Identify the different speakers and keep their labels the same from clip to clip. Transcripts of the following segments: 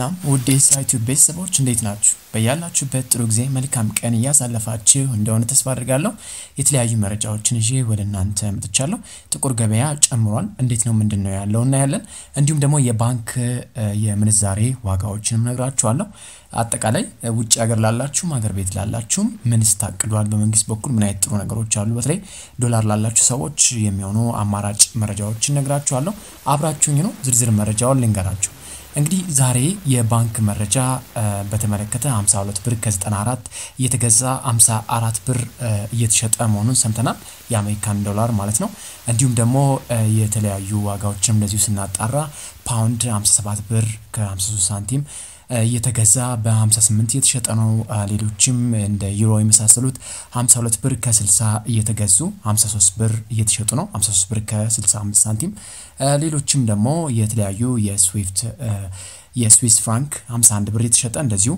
Speaker 1: ሰላም ውድ የሳይቱ ቤተሰቦች እንዴት ናችሁ? በያላችሁበት ጥሩ ጊዜ መልካም ቀን እያሳለፋችሁ እንደሆነ ተስፋ አድርጋለሁ። የተለያዩ መረጃዎችን ይዤ ወደ እናንተ መጥቻለሁ። ጥቁር ገበያ ጨምሯል። እንዴት ነው ምንድን ነው ያለው እናያለን። እንዲሁም ደግሞ የባንክ የምንዛሬ ዋጋዎችንም ነግራችኋለሁ። አጠቃላይ ውጭ ሀገር ላላችሁም ሀገር ቤት ላላችሁም ምንስ ታቅዷል? በመንግስት በኩል ምን አይነት ጥሩ ነገሮች አሉ? በተለይ ዶላር ላላችሁ ሰዎች የሚሆኑ አማራጭ መረጃዎችን ነግራችኋለሁ። አብራችሁኝ ነው ዝርዝር መረጃውን ልንገራችሁ። እንግዲህ ዛሬ የባንክ መረጃ በተመለከተ 52 ብር ከ94 እየተገዛ 54 ብር እየተሸጠ መሆኑን ሰምተናል። የአሜሪካን ዶላር ማለት ነው። እንዲሁም ደግሞ የተለያዩ ዋጋዎችንም እንደዚሁ ስናጣራ ፓውንድ 57 ብር ከ53 ሳንቲም እየተገዛ በ58 እየተሸጠ ነው። ሌሎችም እንደ ዩሮ የመሳሰሉት 52 ብር ከ60 እየተገዙ 53 ብር እየተሸጡ ነው። 53 ብር ከ65 ሳንቲም። ሌሎችም ደግሞ የተለያዩ የስዊፍት የስዊስ ፍራንክ 51 ብር የተሸጠ እንደዚሁ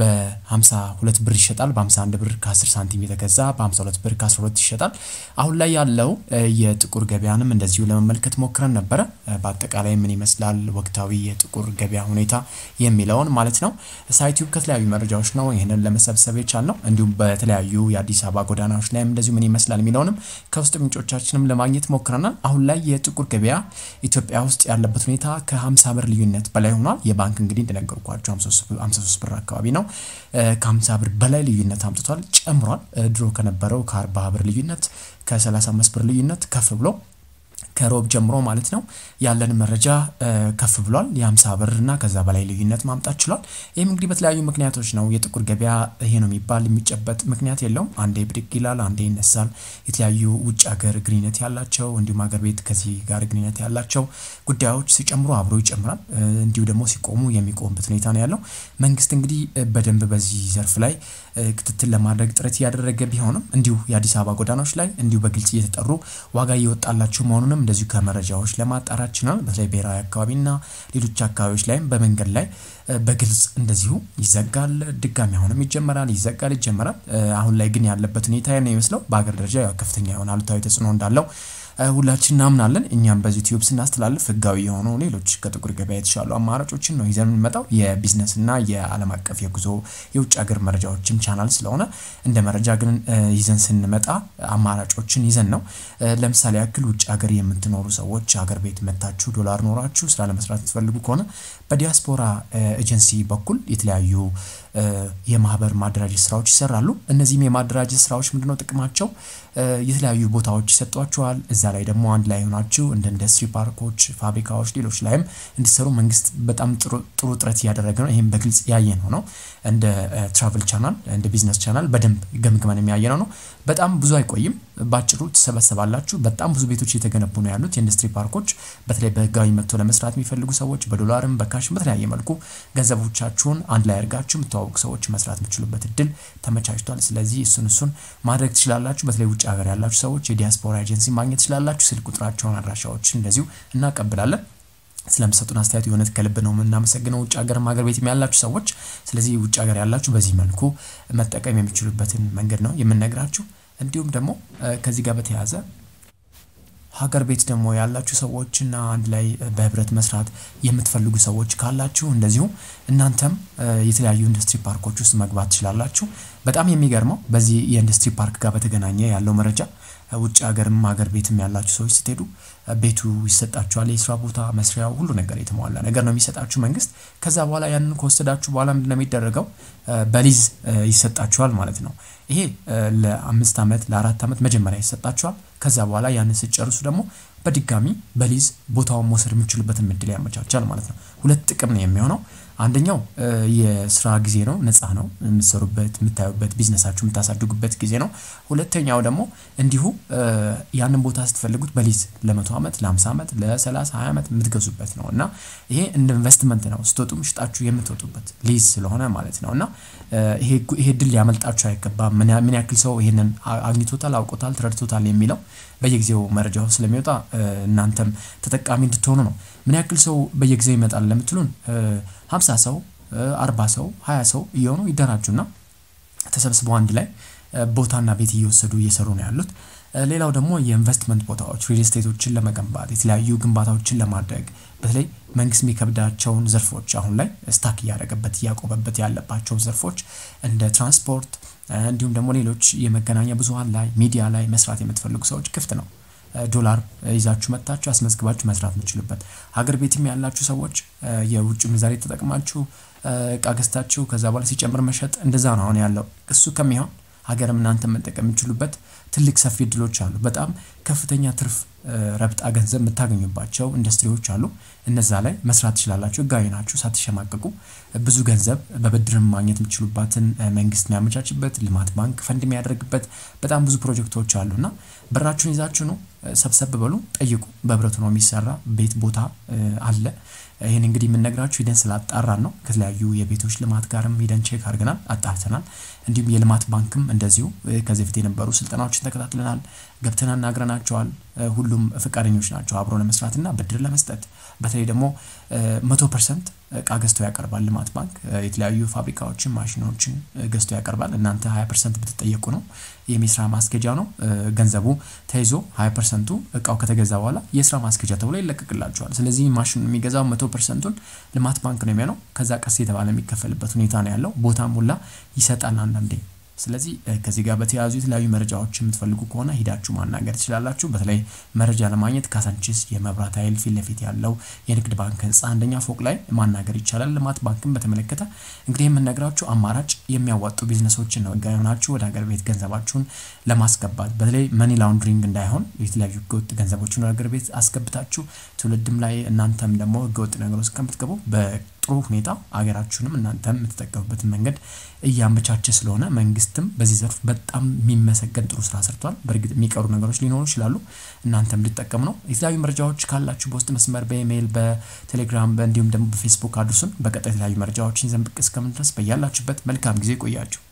Speaker 1: በ52 ብር ይሸጣል። በ51 ብር ከ10 ሳንቲም የተገዛ በ52 ብር ከ12 ይሸጣል። አሁን ላይ ያለው የጥቁር ገበያንም እንደዚሁ ለመመልከት ሞክረን ነበረ። በአጠቃላይ ምን ይመስላል ወቅታዊ የጥቁር ገበያ ሁኔታ የሚለውን ማለት ነው። ሳይቲዩብ ከተለያዩ መረጃዎች ነው ይህንን ለመሰብሰብ የቻልነው። እንዲሁም በተለያዩ የአዲስ አበባ ጎዳናዎች ላይም እንደዚሁ ምን ይመስላል የሚለውንም ከውስጥ ምንጮቻችንም ለማግኘት ሞክረናል። አሁን ላይ የጥቁር ገበያ ኢትዮጵያ ውስጥ ያለበት ሁኔታ ከ50 ብር ልዩነት በላይ ሆኗል። የባንክ እንግዲህ እንደነገርኳቸው 53 ብር አካባቢ ነው። ከ50 ብር በላይ ልዩነት አምጥቷል፣ ጨምሯል። ድሮ ከነበረው ከ40 ብር ልዩነት ከ35 ብር ልዩነት ከፍ ብሎ ከሮብ ጀምሮ ማለት ነው ያለን መረጃ ከፍ ብሏል። የ50 ብር እና ከዛ በላይ ልዩነት ማምጣት ችሏል። ይህም እንግዲህ በተለያዩ ምክንያቶች ነው። የጥቁር ገበያ ይሄ ነው የሚባል የሚጨበጥ ምክንያት የለውም። አንዴ ብድግ ይላል፣ አንዴ ይነሳል። የተለያዩ ውጭ ሀገር ግንኙነት ያላቸው እንዲሁም ሀገር ቤት ከዚህ ጋር ግንኙነት ያላቸው ጉዳዮች ሲጨምሩ አብሮ ይጨምራል። እንዲሁ ደግሞ ሲቆሙ የሚቆምበት ሁኔታ ነው ያለው። መንግስት እንግዲህ በደንብ በዚህ ዘርፍ ላይ ክትትል ለማድረግ ጥረት እያደረገ ቢሆንም እንዲሁ የአዲስ አበባ ጎዳናዎች ላይ እንዲሁ በግልጽ እየተጠሩ ዋጋ እየወጣላቸው መሆኑንም እንደዚሁ ከመረጃዎች ለማጣራት ችሏል። በተለይ ብሔራዊ አካባቢና ሌሎች አካባቢዎች ላይም በመንገድ ላይ በግልጽ እንደዚሁ ይዘጋል፣ ድጋሚ አሁንም ይጀመራል፣ ይዘጋል፣ ይጀመራል። አሁን ላይ ግን ያለበት ሁኔታ ነው የሚመስለው። በሀገር ደረጃ ከፍተኛ የሆነ አሉታዊ ተጽዕኖ እንዳለው ሁላችን እናምናለን። እኛም በዚህ ስናስተላልፍ ህጋዊ የሆኑ ሌሎች ከጥቁር ገበያ የተሻሉ አማራጮችን ነው ይዘን የምንመጣው። የቢዝነስና የዓለም አቀፍ የጉዞ የውጭ ሀገር መረጃዎችም ቻናል ስለሆነ እንደ መረጃ ግን ይዘን ስንመጣ አማራጮችን ይዘን ነው። ለምሳሌ ያክል ውጭ ሀገር የምትኖሩ ሰዎች ሀገር ቤት መታችሁ ዶላር ኖራችሁ ስራ ለመስራት የምትፈልጉ ከሆነ በዲያስፖራ ኤጀንሲ በኩል የተለያዩ የማህበር ማደራጀት ስራዎች ይሰራሉ። እነዚህም የማደራጀት ስራዎች ምንድነው ጥቅማቸው? የተለያዩ ቦታዎች ይሰጧቸዋል። እዛ ላይ ደግሞ አንድ ላይ ሆናችሁ እንደ ኢንዱስትሪ ፓርኮች፣ ፋብሪካዎች፣ ሌሎች ላይም እንዲሰሩ መንግስት በጣም ጥሩ ጥረት እያደረገ ነው። ይህም በግልጽ ያየነው ነው። እንደ travel channel እንደ business channel በደንብ ገምግመን የሚያየነው ነው። በጣም ብዙ አይቆይም። ባጭሩ ትሰበሰባላችሁ። በጣም ብዙ ቤቶች እየተገነቡ ነው ያሉት የኢንዱስትሪ ፓርኮች። በተለይ በህጋዊ መጥቶ ለመስራት የሚፈልጉ ሰዎች በዶላርም በካሽም በተለያየ መልኩ ገንዘቦቻችሁን አንድ ላይ አድርጋችሁ የምታዋውቁ ሰዎች መስራት የምችሉበት እድል ተመቻችቷል። ስለዚህ እሱን እሱን ማድረግ ትችላላችሁ። በተለይ ውጭ ሀገር ያላችሁ ሰዎች የዲያስፖራ ኤጀንሲ ማግኘት ትችላላችሁ። ስልክ ቁጥራቸውን፣ አድራሻዎችን እንደዚሁ እናቀብላለን። ስለምሰጡን አስተያየት የሆነት ከልብ ነው የምናመሰግነው። ውጭ ሀገርም ሀገር ቤትም ያላችሁ ሰዎች፣ ስለዚህ ውጭ ሀገር ያላችሁ በዚህ መልኩ መጠቀም የሚችሉበትን መንገድ ነው የምንነግራችሁ። እንዲሁም ደግሞ ከዚህ ጋር በተያያዘ ሀገር ቤት ደግሞ ያላችሁ ሰዎችና አንድ ላይ በህብረት መስራት የምትፈልጉ ሰዎች ካላችሁ እንደዚሁ እናንተም የተለያዩ ኢንዱስትሪ ፓርኮች ውስጥ መግባት ትችላላችሁ። በጣም የሚገርመው በዚህ የኢንዱስትሪ ፓርክ ጋር በተገናኘ ያለው መረጃ ውጭ ሀገርም ሀገር ቤትም ያላችሁ ሰዎች ስትሄዱ ቤቱ ይሰጣችኋል። የስራ ቦታ፣ መስሪያው፣ ሁሉ ነገር የተሟላ ነገር ነው የሚሰጣችሁ መንግስት። ከዛ በኋላ ያንን ከወሰዳችሁ በኋላ ምንድነው የሚደረገው? በሊዝ ይሰጣችኋል ማለት ነው። ይሄ ለአምስት ዓመት ለአራት ዓመት መጀመሪያ ይሰጣችኋል። ከዛ በኋላ ያንን ስጨርሱ ደግሞ በድጋሚ በሊዝ ቦታውን መውሰድ የምችሉበትን እድል ያመቻቻል ማለት ነው። ሁለት ጥቅም ነው የሚሆነው። አንደኛው የስራ ጊዜ ነው፣ ነፃ ነው የምትሰሩበት፣ የምታዩበት፣ ቢዝነሳችሁ የምታሳድጉበት ጊዜ ነው። ሁለተኛው ደግሞ እንዲሁ ያንን ቦታ ስትፈልጉት በሊዝ ለመቶ ዓመት ለአምሳ ዓመት ለሰላሳ ሀያ ዓመት የምትገዙበት ነው እና ይሄ እንደ ኢንቨስትመንት ነው። ስትወጡም ሽጣችሁ የምትወጡበት ሊዝ ስለሆነ ማለት ነው እና ይሄ እድል ሊያመልጣችሁ አይገባም። ምን ያክል ሰው ይሄንን አግኝቶታል፣ አውቆታል፣ ተረድቶታል የሚለው በየጊዜው መረጃው ስለሚወጣ እናንተም ተጠቃሚ እንድትሆኑ ነው። ምን ያክል ሰው በየጊዜው ይመጣል ለምትሉን ሀምሳ ሰው አርባ ሰው ሀያ ሰው እየሆኑ ይደራጁና ተሰብስበው አንድ ላይ ቦታና ቤት እየወሰዱ እየሰሩ ነው ያሉት። ሌላው ደግሞ የኢንቨስትመንት ቦታዎች ሪል ስቴቶችን ለመገንባት የተለያዩ ግንባታዎችን ለማድረግ በተለይ መንግስት የሚከብዳቸውን ዘርፎች አሁን ላይ stuck እያደረገበት እያቆመበት ያለባቸውን ዘርፎች እንደ ትራንስፖርት እንዲሁም ደግሞ ሌሎች የመገናኛ ብዙኃን ላይ ሚዲያ ላይ መስራት የምትፈልጉ ሰዎች ክፍት ነው። ዶላር ይዛችሁ መጥታችሁ አስመዝግባችሁ መስራት የምትችሉበት ሀገር ቤትም ያላችሁ ሰዎች የውጭ ምንዛሬ ተጠቅማችሁ እቃ ገዝታችሁ ከዛ በኋላ ሲጨምር መሸጥ እንደዛ ነው አሁን ያለው እሱ ከሚሆን ሀገርም እናንተ መጠቀም የሚችሉበት ትልቅ ሰፊ እድሎች አሉ። በጣም ከፍተኛ ትርፍ ረብጣ ገንዘብ የምታገኙባቸው ኢንዱስትሪዎች አሉ። እነዛ ላይ መስራት ትችላላችሁ ህጋዊ ናችሁ ሳትሸማቀቁ ብዙ ገንዘብ በብድርም ማግኘት የምትችሉባትን መንግስት የሚያመቻችበት ልማት ባንክ ፈንድ የሚያደርግበት በጣም ብዙ ፕሮጀክቶች አሉ እና ብራችሁን ይዛችሁ ነው ሰብሰብ በሉ ጠይቁ በህብረቱ ነው የሚሰራ ቤት ቦታ አለ። ይሄን እንግዲህ የምንነግራችሁ ሂደን ስላጣራን ነው ከተለያዩ የቤቶች ልማት ጋርም ሂደን check አድርገናል አጣርተናል። እንዲሁም የልማት ባንክም እንደዚሁ ከዚህ በፊት የነበሩ ስልጠናዎችን ተከታትለናል ገብተን አናግረናቸዋል። ሁሉም ፈቃደኞች ናቸው አብሮ ለመስራት እና ብድር ለመስጠት። በተለይ ደግሞ መቶ percent እቃ ገዝቶ ያቀርባል ልማት ባንክ። የተለያዩ ፋብሪካዎችን ማሽኖችን ገዝቶ ያቀርባል። እናንተ ሃያ percent ብትጠየቁ ነው የስራ ማስኬጃ ነው። ገንዘቡ ተይዞ ሃያ percent ኡ እቃው ከተገዛ በኋላ የስራ ማስኬጃ ተብሎ ይለቀቅላቸዋል። ስለዚህ ማሽኑ የሚገዛው መቶ percent ኡን ልማት ባንክ ነው የሚሆነው ከዛ ቀስ የተባለ የሚከፈልበት ሁኔታ ነው ያለው። ቦታም ሁላ ይሰጣል አንዳንዴ ስለዚህ ከዚህ ጋር በተያያዙ የተለያዩ መረጃዎች የምትፈልጉ ከሆነ ሂዳችሁ ማናገር ትችላላችሁ። በተለይ መረጃ ለማግኘት ካሳንቺስ የመብራት ኃይል ፊት ለፊት ያለው የንግድ ባንክ ህንፃ አንደኛ ፎቅ ላይ ማናገር ይቻላል። ልማት ባንክን በተመለከተ እንግዲህ የምንነግራችሁ አማራጭ የሚያዋጡ ቢዝነሶችን ነው። ህጋዊ ሆናችሁ ወደ ሀገር ቤት ገንዘባችሁን ለማስገባት በተለይ money laundering እንዳይሆን የተለያዩ ህገወጥ ገንዘቦችን ወደ ሀገር ቤት አስገብታችሁ ትውልድም ላይ እናንተም ደግሞ ህገወጥ ነገር ውስጥ ከምትገቡ ጥሩ ሁኔታ ሀገራችሁንም እናንተም የምትጠቀሙበትን መንገድ እያመቻቸ ስለሆነ መንግስትም በዚህ ዘርፍ በጣም የሚመሰገን ጥሩ ስራ ሰርቷል። በእርግጥ የሚቀሩ ነገሮች ሊኖሩ ይችላሉ። እናንተም ልጠቀሙ ነው። የተለያዩ መረጃዎች ካላችሁ በውስጥ መስመር፣ በኢሜይል፣ በቴሌግራም እንዲሁም ደግሞ በፌስቡክ አድርሱን። በቀጣይ የተለያዩ መረጃዎችን ይዘን ብቅ እስከምንድረስ በያላችሁበት መልካም ጊዜ ቆያችሁ።